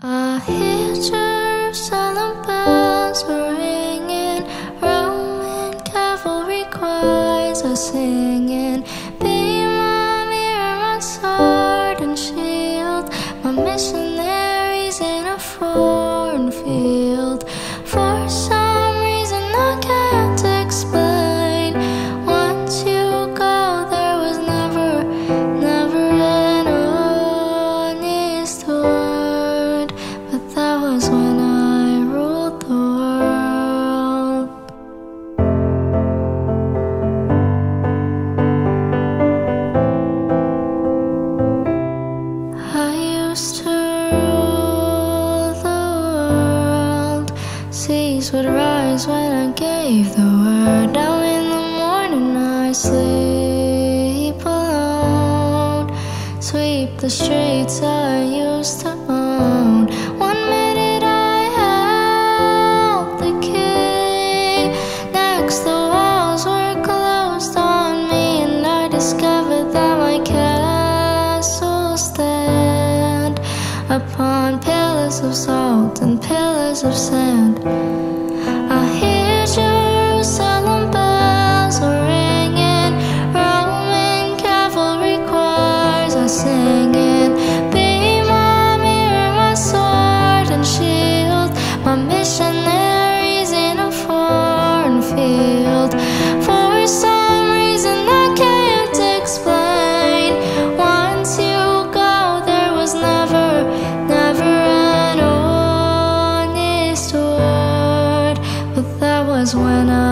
I hear Jerusalem bells are ringing, Roman cavalry choirs are singing. Be my mirror, my sword To rule the world. Seas would rise when I gave the word. Now in the morning I sleep alone. Sweep the streets I used to own. One minute I held the key. Next the walls were closed on me, and I discovered of salt and pillars of sand. I hear Jerusalem bells ringing, Roman cavalry choirs are singing. when I